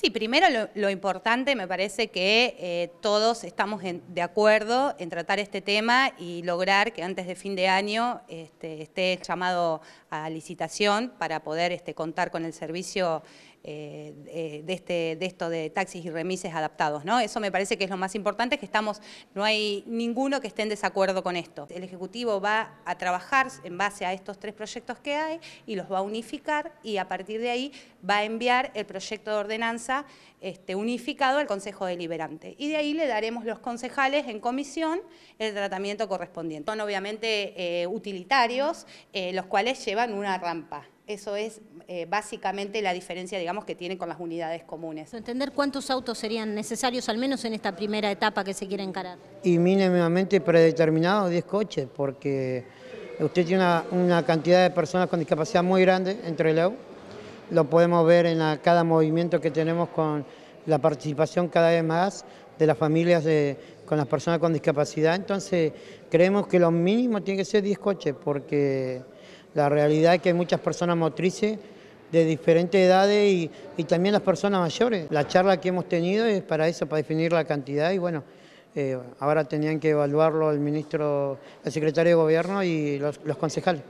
Sí, primero lo, importante me parece que eh, todos estamos de acuerdo en tratar este tema y lograr que antes de fin de año este, esté llamado a licitación para poder este, contar con el servicio eh, de, este, de esto de taxis y remises adaptados. ¿no? Eso me parece que es lo más importante, que estamos, no hay ninguno que esté en desacuerdo con esto. El Ejecutivo va a trabajar en base a estos tres proyectos que hay y los va a unificar y a partir de ahí va a enviar el proyecto de ordenanza este, unificado al Consejo Deliberante. Y de ahí le daremos los concejales en comisión el tratamiento correspondiente. Son obviamente eh, utilitarios, eh, los cuales llevan una rampa. Eso es eh, básicamente la diferencia, digamos, que tienen con las unidades comunes. Entender cuántos autos serían necesarios, al menos en esta primera etapa que se quiere encarar. Y mínimamente predeterminado 10 coches, porque usted tiene una, cantidad de personas con discapacidad muy grande entre el EU. Lo podemos ver en cada movimiento que tenemos con la participación cada vez más de las familias con las personas con discapacidad. Entonces, creemos que lo mínimo tiene que ser 10 coches, porque la realidad es que hay muchas personas motrices de diferentes edades y, también las personas mayores. La charla que hemos tenido es para eso, para definir la cantidad y bueno, eh, ahora tenían que evaluarlo el ministro, el secretario de gobierno y los concejales.